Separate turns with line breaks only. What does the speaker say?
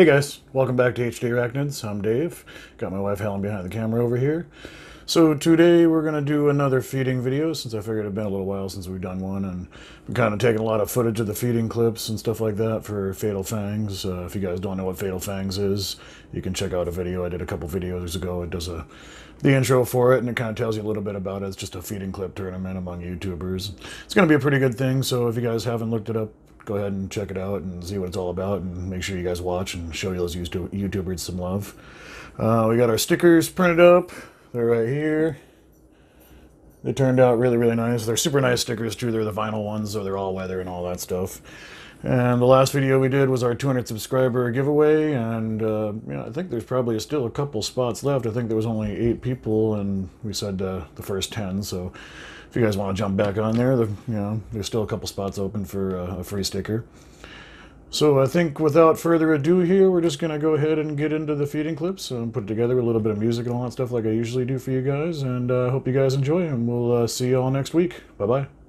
Hey guys, welcome back to HD Arachnids. I'm Dave. Got my wife Helen behind the camera over here. So today we're going to do another feeding video since I figured it'd been a little while since we've done one and I'm kind of taking a lot of footage of the feeding clips and stuff like that for Fatal Fangs. Uh, if you guys don't know what Fatal Fangs is, you can check out a video I did a couple videos ago. It does a the intro for it and it kind of tells you a little bit about it. It's just a feeding clip tournament among YouTubers. It's going to be a pretty good thing, so if you guys haven't looked it up, go ahead and check it out and see what it's all about and make sure you guys watch and show those YouTubers some love. Uh, we got our stickers printed up. They're right here. They turned out really, really nice. They're super nice stickers too. They're the vinyl ones, so they're all weather and all that stuff. And the last video we did was our 200 subscriber giveaway, and uh, yeah, I think there's probably still a couple spots left. I think there was only eight people, and we said uh, the first 10. So if you guys want to jump back on there, the, you know, there's still a couple spots open for uh, a free sticker. So I think without further ado here, we're just going to go ahead and get into the feeding clips and put together a little bit of music and all that stuff like I usually do for you guys. And I uh, hope you guys enjoy, and we'll uh, see you all next week. Bye-bye.